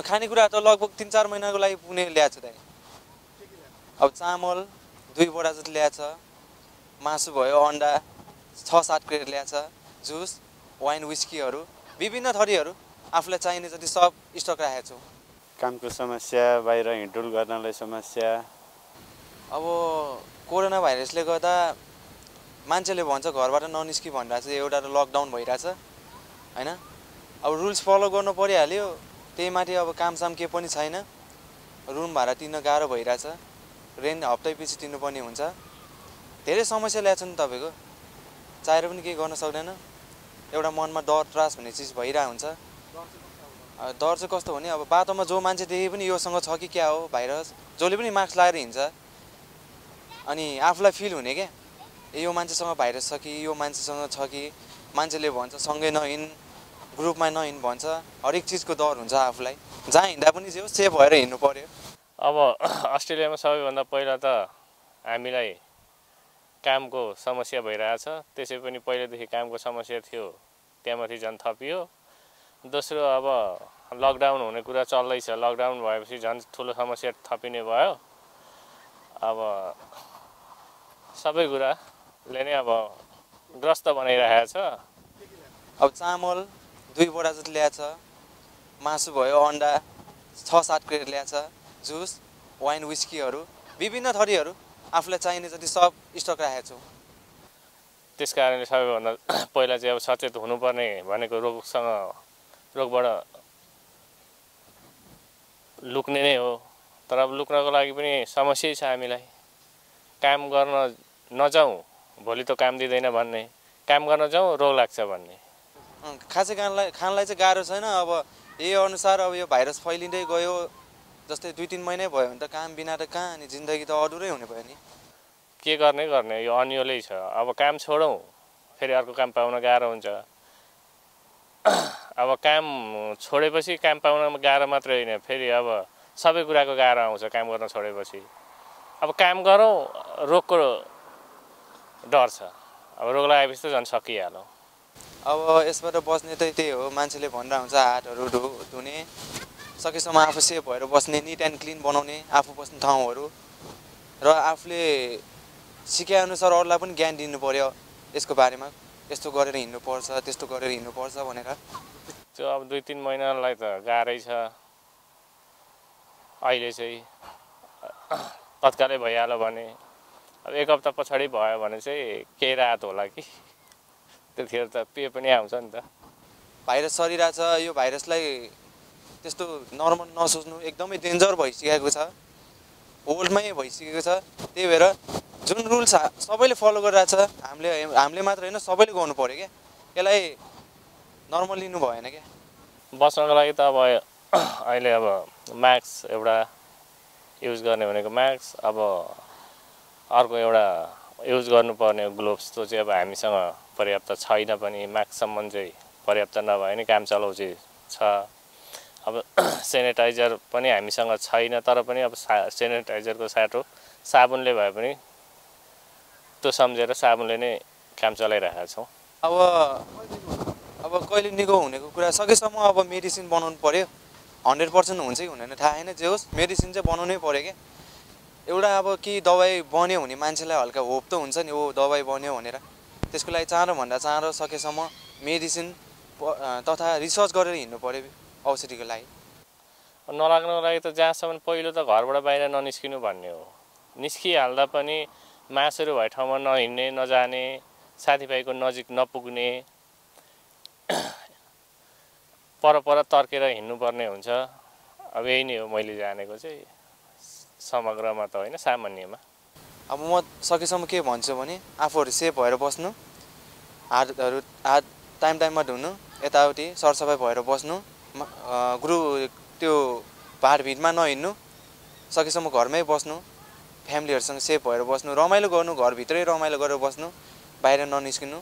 खानेकुरा त लगभग तिन चार महिनाको लागि पुग्ने ल्याएको छ दाइ। अब चामल दुई बोरा जति ल्याएको छ मासु भयो अन्डा छ सात क्रेट ल्याएको छ जुस वाइन विस्कीहरू विभिन्न थरीहरू आफूलाई चाहिने जति सब स्टक राखेको छु। कामको समस्या बाहिर हिँडडुल गर्नलाई समस्या। अब कोरोना भाइरसले गर्दा मान्छेले भन्छ घरबाट ननिस्कि भनिरहेको छ एउटा त लकडाउन भइरहेछ होइन? अब रुल्स फलो गर्नु परिहाल्यो त्यही माथि अब कामसाम के पनि छैन। रुम भाडा तिर्न गाह्रो भइरहेछ। रेन्ट हप्तै पछि तिर्नुपर्ने हुन्छ। धेरै समस्या ल्याएको छ नि तपाईँको। चाहेर पनि केही गर्न सक्दैन। एउटा मनमा डर त्रास भन्ने चिज भइरहेको हुन्छ। डर चाहिँ कस्तो भने अब बाटोमा जो मान्छे देखे पनि योसँग छ कि क्या हो भाइरस जसले पनि मास्क लगाएर हिँड्छ। अनि आफूलाई फिल हुने क्या यो मान्छेसँग भाइरस छ कि यो मान्छेसँग छ कि? मान्छेले भन्छ सँगै नहिँड ग्रुपमा नहिँड भन्छ। हरेक चिजको डर हुन्छ आफूलाई। जहाँ हिँड्दा पनि जे होस् सेफ भएर हिँड्नु पऱ्यो अब अस्ट्रेलियामा सबैभन्दा पहिला त हामीलाई कामको समस्या भइरहेछ त्यसै पनि पहिलेदेखि कामको समस्या थियो। त्यहाँमाथि झन् थपियो। दोस्रो अब लकडाउन हुने कुरा चल्दैछ। लकडाउन भएपछि झन् ठुलो समस्या थपिने भयो। अब सबै कुराले नै अब ग्रस्त बनाइरहेको छ। अब चामल दुई बोरा जति ल्याएको छ मासु भयो अन्डा छ सात क्रेट ल्याएको छ जुस वाइन विस्कीहरू विभिन्न थरीहरू आफूलाई चाहिने जति सब स्टक राखेको छु। त्यस कारणले सबैभन्दा पहिला चाहिँ अब सचेत हुनुपर्ने भनेको रोगसँग रोगबाट लुक्ने नै हो। तर अब लुक्नको लागि पनि समस्यै छ हामीलाई। काम गर्न नजाउँ भोलि त काम दिँदैन भन्ने। काम गर्न जाउँ रोग लाग्छ भन्ने। खासै खानलाई खानलाई चाहिँ गाह्रो छैन। अब यही अनुसार अब यो भाइरस फैलिँदै गयो जस्तै दुई तिन महिनै भयो भने त काम बिना त कहाँ अनि जिन्दगी त अधुरै हुने भयो नि। के गर्ने गर्ने? यो अन्यलै छ। अब काम छोडौँ फेरि अर्को काम पाउन गाह्रो हुन्छ। अब काम छोडेपछि काम पाउन गाह्रो मात्रै होइन। फेरि अब सबै कुराको गाह्रो आउँछ काम गर्न छोडेपछि। अब काम गरौँ रोगको डर छ। अब रोग लागेपछि त झन् सकिहाल्यो अब यसबाट बस्ने त त्यही हो मान्छेले भनेर हुन्छ हातहरू धु धुने। सकेसम्म आफू सेफ भएर बस्ने निट एन्ड क्लिन बनाउने आफू बस्ने ठाउँहरू। र आफूले सिकाएअनुसार अरूलाई पनि ज्ञान दिनु पर्यो यसको बारेमा। यस्तो गरेर हिँड्नुपर्छ त्यस्तो गरेर हिँड्नुपर्छ भनेर। त्यो अब दुई तिन महिनालाई त गाह्रै छ। अहिले चाहिँ तत्कालै भइहाल्यो भने। अब एक हप्ता पछाडि भयो भने चाहिँ केही राहत होला कि? त्यतिखेर त पे पनि आउँछ नि त। भाइरस सरिरहेछ यो भाइरसलाई त्यस्तो नर्मल नसोच्नु एकदमै डेन्जर भइसकेको छ। वर्ल्डमै भइसकेको छ। त्यही भएर जुन रुल्स सबैले फलो गरिरहेछ हामीले हामीले मात्र होइन सबैले गर्नु पऱ्यो क्या। यसलाई नर्मल लिनु भएन क्या। बस्नको लागि त अब अहिले अब मास्क एउटा युज गर्ने भनेको मास्क अब अर्को एउटा युज गर्नुपर्ने ग्लोभ्स त्यो चाहिँ अब हामीसँग पर्याप्त छैन पनि। मास्कसम्म चाहिँ पर्याप्त नभए नि काम चलाउ चाहिँ छ। अब सेनिटाइजर पनि हामीसँग छैन तर पनि अब सा सेनिटाइजरको साटो साबुनले भए पनि त्यो सम्झेर साबुनले नै काम चलाइरहेका छौँ। अब अब कहिले निको हुनेको कुरा सकेसम्म अब मेडिसिन बनाउनु पऱ्यो हन्ड्रेड पर्सेन्ट हुन्छ कि हुँदैन थाहा छैन जे होस्। मेडिसिन चाहिँ बनाउनै पऱ्यो क्या एउटा अब केही दबाई बन्यो भने मान्छेलाई हल्का होप त हुन्छ नि ओ दबाई बन्यो भनेर। त्यसको लागि चाँडोभन्दा चाँडो सकेसम्म मेडिसिन तथा रिसर्च गरेर हिँड्नु पऱ्यो औषधिको लागि। नलाग्नको लागि त जहाँसम्म पहिलो त घरबाट बाहिर ननिस्किनु भन्ने हो। निस्किहाल्दा पनि मासहरू भए ठाउँमा नहिँड्ने नजाने साथीभाइको नजिक नपुग्ने पर पर तर्केर हिँड्नुपर्ने हुन्छ। अब यही नै हो मैले जानेको चाहिँ। समग्रमा त होइन सामान्यमा। अब म सकेसम्म के भन्छु भने आफूहरू सेफ भएर बस्नु हातहरू हात टाइम टाइममा धुनु यताउति सरसफाइ भएर बस्नु गुरु त्यो भाडभिडमा नहिँड्नु सकेसम्म घरमै बस्नु फ्यामिलीहरूसँग सेफ भएर बस्नु रमाइलो गर्नु घरभित्रै रमाइलो गरेर बस्नु बाहिर ननिस्किनु।